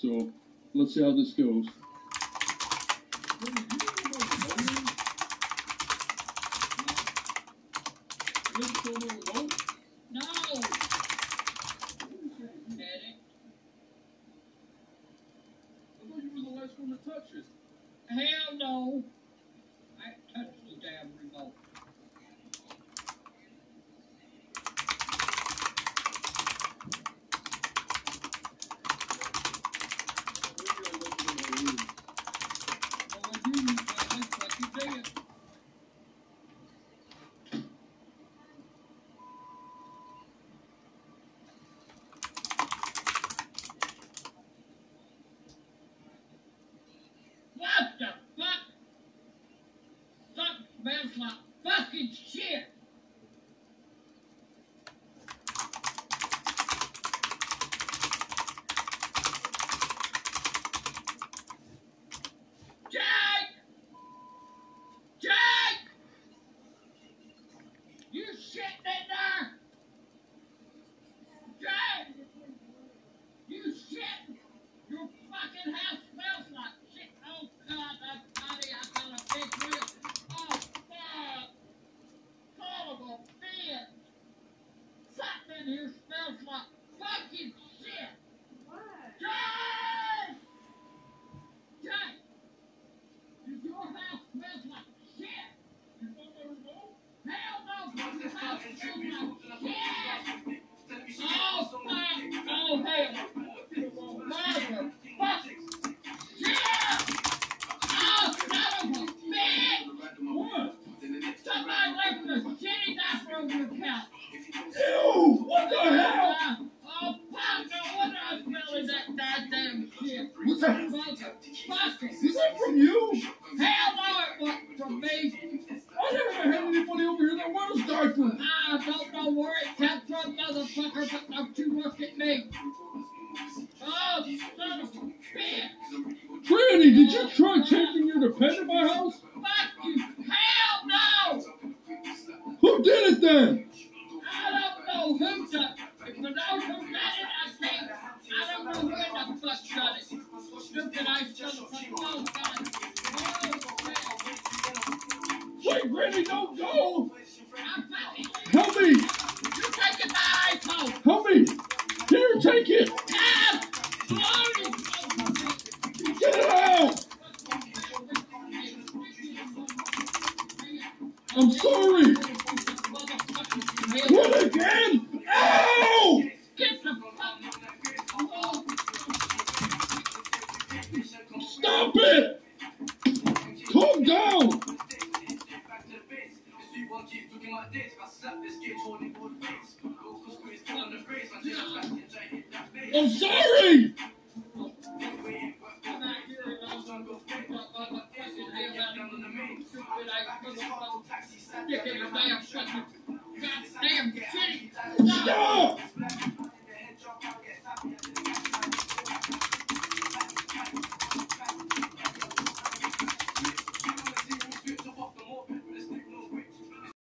So let's see how this goes. No! I thought you were the last one to touch it. Hell no! I touched the damn remote. Well, I do, but that's what you did. What the fuck? Something like fucking shit. Jake! Jake! You shitting in there? Jake! You shit! Your fucking house smells like shit. Oh god, that's funny. I got a big wheel. Oh fuck! Horrible bitch! Something in here smells like fucking shit. Jake! Jake! Does your house smells like shit? Hell no! Your house smells like shit! Oh fuck! Oh hell! Mother! Fuck! Shit! Oh son of a bitch! What? Somebody left a shitty diaper over your couch. Ew! What the hell? Uh, oh fuck! No wonder I smelling that goddamn shit. That? Is that from you? Hell no, it wasn't from me. I never had anybody over here that wears diapers. I don't know where it came from, motherfucker, but don't you look at me. Oh, son of a bitch! Granny, did you try taking your dependent my house? Fuck you! Hell no! Who did it then? Wait, Granny, don't go! Help me! You taking my iPhone! Help me! Here, take it! Get it out! I'm sorry! What again? Ow! Stop it! Calm down! won't keep looking like this. I slap this kid on in good face. Go for squeeze, kill on the face. I'm just back in giant that face. I'm sorry! Stop!